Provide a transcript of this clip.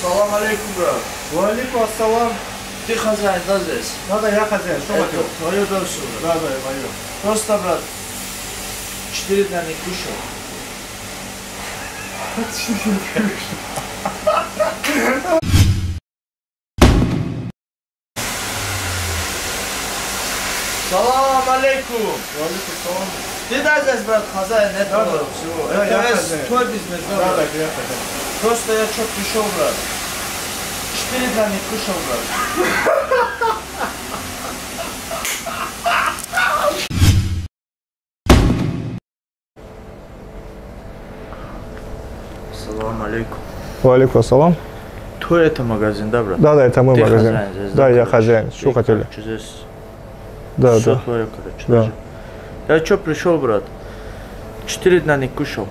Салам алейкум, брат. Валикум ассалам. Ты хозяин, да, здесь? Да, да, я хозяин. Что хотел? твое да, все, брат. Да, да, мое. Просто, брат, четыре дня не кушал. Салам алейкум. Валикум ассалам. Ты да здесь, брат, хозяин, нет Да, да. всего. Да, Это я твой бизнес, да, Да, да, я. Просто я что пришел, брат. Четыре дня не кушал, брат. Салам алейкум. Валикум ассалам. Твой это магазин, да, брат? Да, да, это мой Ты магазин. хозяин здесь, Да, я хозяин. Что хотели? короче, здесь Да, все да. твое, короче. Да. даже. Я что пришел, брат? Четыре дня не кушал.